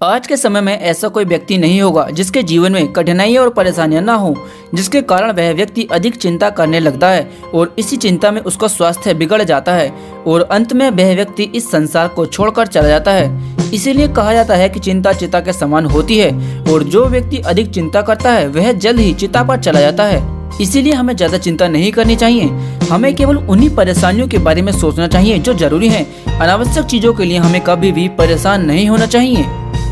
आज के समय में ऐसा कोई व्यक्ति नहीं होगा जिसके जीवन में कठिनाइयाँ और परेशानियाँ ना हो, जिसके कारण वह व्यक्ति अधिक चिंता करने लगता है और इसी चिंता में उसका स्वास्थ्य बिगड़ जाता है और अंत में वह व्यक्ति इस संसार को छोड़कर चला जाता है। इसीलिए कहा जाता है कि चिंता चिता के समान होती है और जो व्यक्ति अधिक चिंता करता है, वह जल्द ही चिता पर चला जाता है। इसीलिए हमें ज़्यादा चिंता नहीं करनी चाहिए। हमें केवल उन्हीं परेशानियों के बारे में सोचना चाहिए जो ज़रूरी है। अनावश्यक चीज़ों के लिए हमें कभी भी परेशान नहीं होना चाहिए।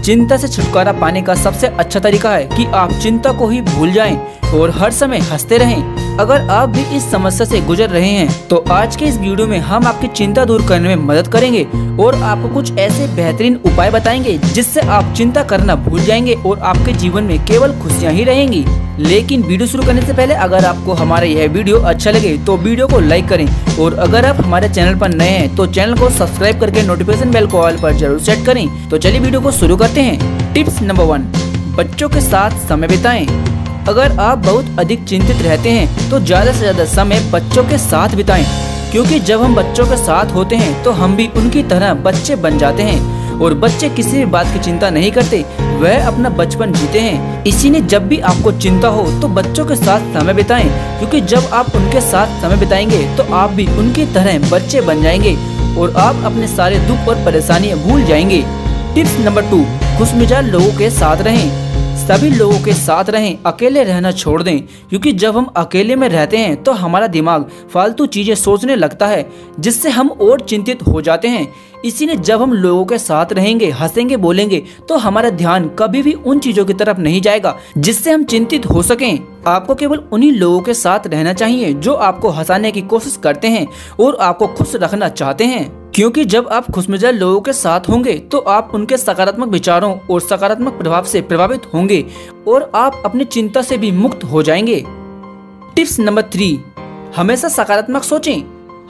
चिंता से छुटकारा पाने का सबसे अच्छा तरीका है कि आप चिंता को ही भूल जाएँ और हर समय हँसते रहें। अगर आप भी इस समस्या से गुजर रहे हैं तो आज के इस वीडियो में हम आपकी चिंता दूर करने में मदद करेंगे और आपको कुछ ऐसे बेहतरीन उपाय बताएँगे जिससे आप चिंता करना भूल जाएँगे और आपके जीवन में केवल खुशियाँ ही रहेंगी लेकिन वीडियो शुरू करने से पहले अगर आपको हमारा यह वीडियो अच्छा लगे तो वीडियो को लाइक करें। और अगर आप हमारे चैनल पर नए हैं तो चैनल को सब्सक्राइब करके नोटिफिकेशन बेल को ऑल पर ज़रूर सेट करें। तो चलिए वीडियो को शुरू करते हैं। टिप्स नंबर वन बच्चों के साथ समय बिताएँ। अगर आप बहुत अधिक चिंतित रहते हैं तो ज़्यादा से ज़्यादा समय बच्चों के साथ बिताएँ। क्योंकि जब हम बच्चों के साथ होते हैं तो हम भी उनकी तरह बच्चे बन जाते हैं। और बच्चे किसी भी बात की चिंता नहीं करते। वह अपना बचपन जीते हैं। इसी ने जब भी आपको चिंता हो तो बच्चों के साथ समय बिताएँ। क्योंकि जब आप उनके साथ समय बिताएँगे तो आप भी उनकी तरह बच्चे बन जाएँगे और आप अपने सारे दुख और परेशानियाँ भूल जाएँगे। टिप्स नंबर टू खुश मिजाज लोगों के साथ रहें। सभी लोगों के साथ रहें, अकेले रहना छोड़ दें। क्योंकि जब हम अकेले में रहते हैं तो हमारा दिमाग फालतू चीज़ें सोचने लगता है, जिससे हम और चिंतित हो जाते हैं। इसीलिए जब हम लोगों के साथ रहेंगे, हंसेंगे, बोलेंगे तो हमारा ध्यान कभी भी उन चीज़ों की तरफ़ नहीं जाएगा, जिससे हम चिंतित हो सकें। आपको केवल उन्हीं लोगों के साथ रहना चाहिए, जो आपको हंसाने की कोशिश करते हैं और आपको खुश रखना चाहते हैं। क्योंकि जब आप खुशमिजाज लोगों के साथ होंगे तो आप उनके सकारात्मक विचारों और सकारात्मक प्रभाव से प्रभावित होंगे और आप अपनी चिंता से भी मुक्त हो जाएँगे। टिप्स नंबर थ्री हमेशा सकारात्मक सोचें।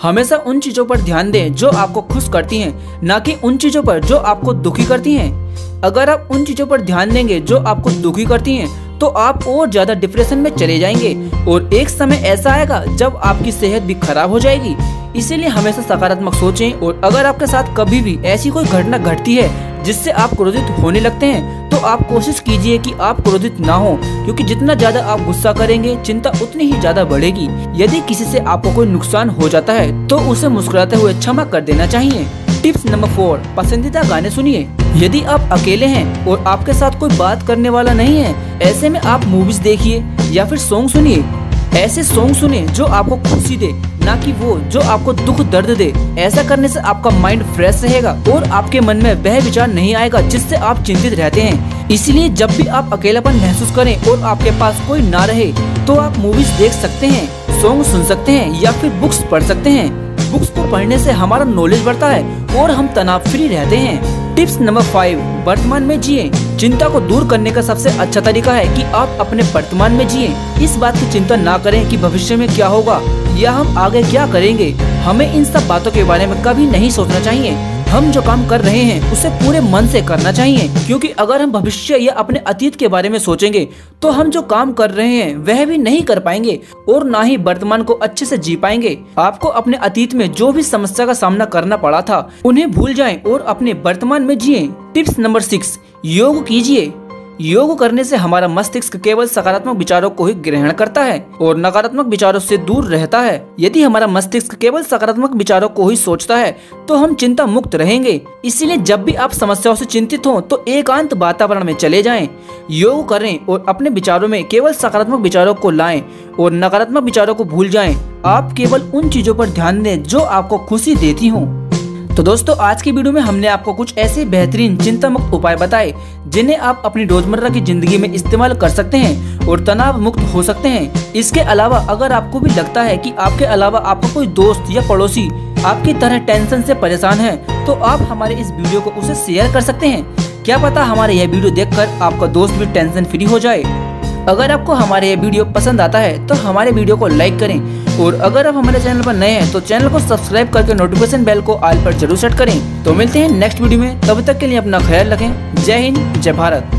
हमेशा उन चीज़ों पर ध्यान दें जो आपको खुश करती हैं, न कि उन चीज़ों पर जो आपको दुखी करती हैं। अगर आप उन चीज़ों पर ध्यान देंगे जो आपको दुखी करती हैं, तो आप और ज़्यादा डिप्रेशन में चले जाएँगे और एक समय ऐसा आएगा जब आपकी सेहत भी खराब हो जाएगी। इसीलिए हमेशा सकारात्मक सोचें और अगर आपके साथ कभी भी ऐसी कोई घटना घटती है, जिससे आप क्रोधित होने लगते हैं तो आप कोशिश कीजिए कि आप क्रोधित ना हो, क्योंकि जितना ज़्यादा आप गुस्सा करेंगे, चिंता उतनी ही ज़्यादा बढ़ेगी। यदि किसी से आपको कोई नुकसान हो जाता है तो उसे मुस्कुराते हुए क्षमा कर देना चाहिए। टिप्स नंबर फोर, पसंदीदा गाने सुनिए। यदि आप अकेले हैं और आपके साथ कोई बात करने वाला नहीं है, ऐसे में आप मूवीज़ देखिए या फिर सॉन्ग सुनिए। ऐसे सॉन्ग सुने जो आपको खुशी दे ना कि वो जो आपको दुख दर्द दे। ऐसा करने से आपका माइंड फ्रेश रहेगा और आपके मन में वह विचार नहीं आएगा जिससे आप चिंतित रहते हैं। इसलिए जब भी आप अकेलापन महसूस करें और आपके पास कोई ना रहे तो आप मूवीज़ देख सकते हैं सॉन्ग सुन सकते हैं या फिर बुक्स पढ़ सकते हैं। बुक्स को पढ़ने से हमारा नॉलेज बढ़ता है और हम तनाव फ्री रहते हैं। टिप्स नंबर फाइव वर्तमान में जिए। चिंता को दूर करने का सबसे अच्छा तरीका है कि आप अपने वर्तमान में जिए। इस बात की चिंता ना करें कि भविष्य में क्या होगा। या हम आगे क्या करेंगे? हमें इन सब बातों के बारे में कभी नहीं सोचना चाहिए। हम जो काम कर रहे हैं, उसे पूरे मन से करना चाहिए। क्योंकि अगर हम भविष्य या अपने अतीत के बारे में सोचेंगे तो हम जो काम कर रहे हैं, वह भी नहीं कर पाएँगे और ना ही वर्तमान को अच्छे से जी पाएँगे। आपको अपने अतीत में जो भी समस्या का सामना करना पड़ा था, उन्हें भूल जाएँ और अपने वर्तमान में जिए। टिप्स नंबर सिक्स, योग कीजिए। योग करने से हमारा मस्तिष्क केवल सकारात्मक विचारों को ही ग्रहण करता है और नकारात्मक विचारों से दूर रहता है। यदि हमारा मस्तिष्क केवल सकारात्मक विचारों को ही सोचता है तो हम चिंता मुक्त रहेंगे। इसीलिए जब भी आप समस्याओं से चिंतित हो तो एकांत वातावरण में चले जाएँ, योग करें और अपने विचारों में केवल सकारात्मक विचारों को लाएँ और नकारात्मक विचारों को भूल जाएँ। आप केवल उन चीज़ों पर ध्यान दें जो आपको खुशी देती हूँ। तो दोस्तों, आज की वीडियो में हमने आपको कुछ ऐसे बेहतरीन चिंता मुक्त उपाय बताए, जिन्हें आप अपनी रोज़मर्रा की ज़िंदगी में इस्तेमाल कर सकते हैं और तनाव मुक्त हो सकते हैं। इसके अलावा, अगर आपको भी लगता है कि आपके अलावा आपका कोई दोस्त या पड़ोसी आपकी तरह टेंशन से परेशान है तो आप हमारे इस वीडियो को उसे शेयर कर सकते हैं। क्या पता हमारे यह वीडियो देखकर आपका दोस्त भी टेंशन फ्री हो जाए। अगर आपको हमारे ये वीडियो पसंद आता है तो हमारे वीडियो को लाइक करें। और अगर आप हमारे चैनल पर नए हैं तो चैनल को सब्सक्राइब करके नोटिफिकेशन बेल को आल पर ज़रूर सेट करें। तो मिलते हैं नेक्स्ट वीडियो में, तब तक के लिए अपना ख्याल रखें। जय हिंद, जय भारत।